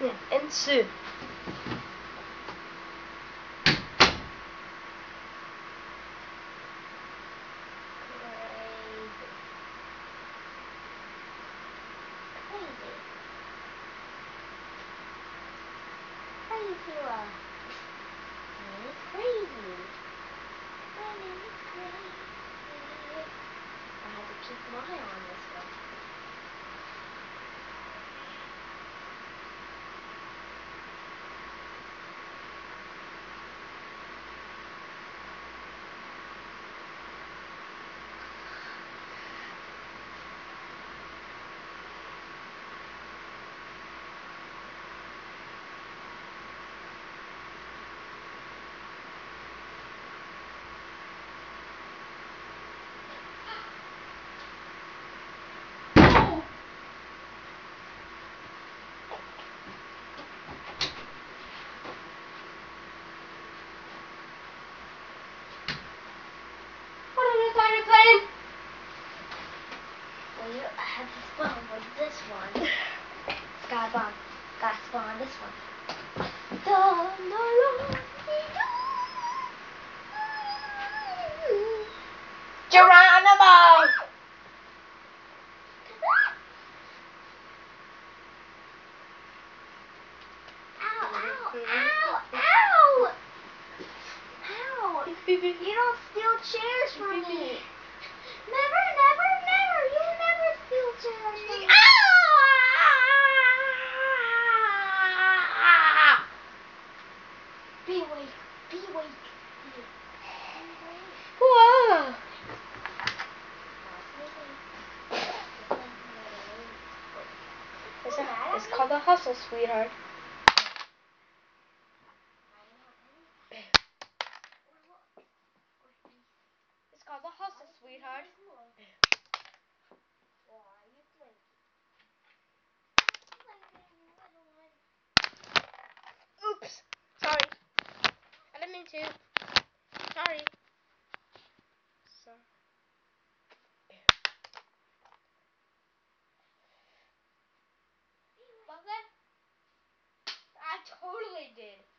and Sue. Crazy. Crazy love. Man, it's crazy. Man, it's crazy. I have to keep an eye on this one. What are you trying to play? Have to spawn with this one. Sky bomb. Got to spawn this one. La, la, Geronimo! Ow, ow, ow, ow! Ow! You don't steal chairs from me. Never, never, never. You never steal chairs from me. Be awake. Be awake. Be awake. Whoa! It's, called a hustle, sweetheart. It's called a hustle, sweetheart. Oops. Sorry. I didn't mean to. Sorry. Did.